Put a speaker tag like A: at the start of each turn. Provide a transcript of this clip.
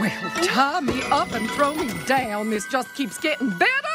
A: Well, tie me up and throw me down. This just keeps getting better.